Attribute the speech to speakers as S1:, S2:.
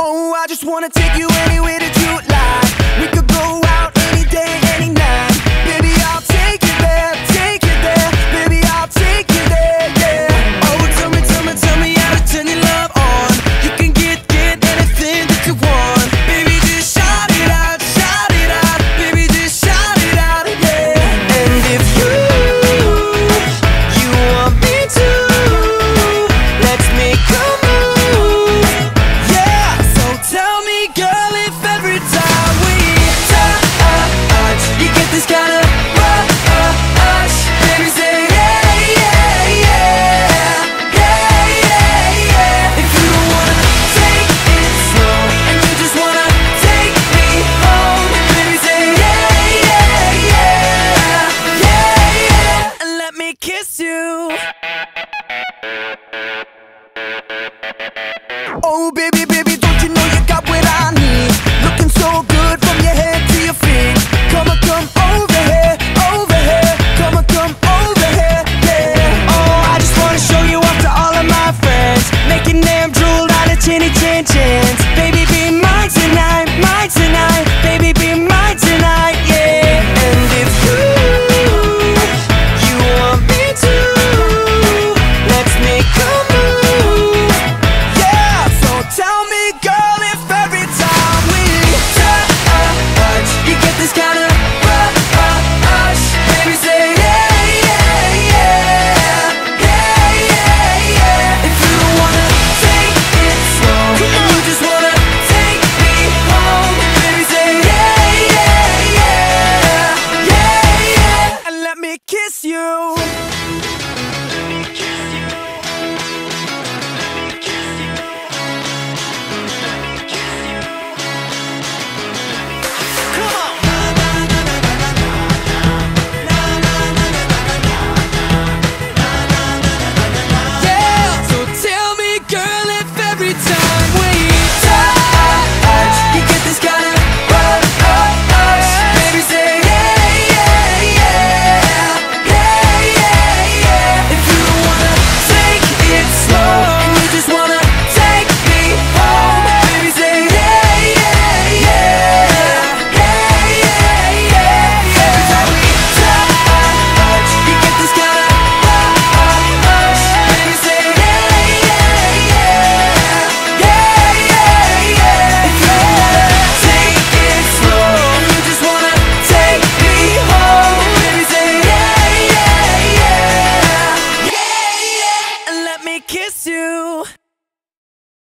S1: Oh, I just wanna take you anywhere that you like. We could go Oh, baby, baby.